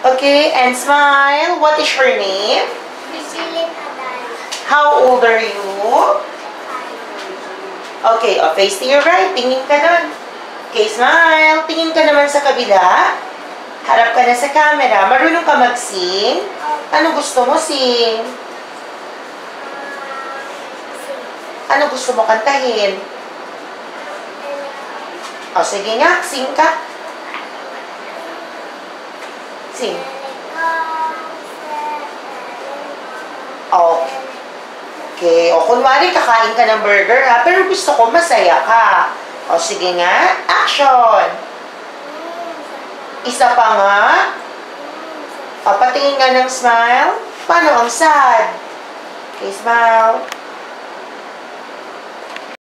Okay, and smile. What is your name? How old are you? Okay, oh, face to your right. Tingin ka doon. Okay, smile. Tingin ka naman sa kabila. Harap ka na sa camera. Marunong ka mag-sing? Ano gusto mo sing? Ano gusto mo kantahin? O, sige nga. Sing ka. Sing. Okay. Okay. O, kunwari, kakain ka ng burger, ha? Pero gusto ko masaya ka. O, sige nga. Action! Isa pa nga. O, patingin nga ng smile. Paano ang sad? Okay, smile.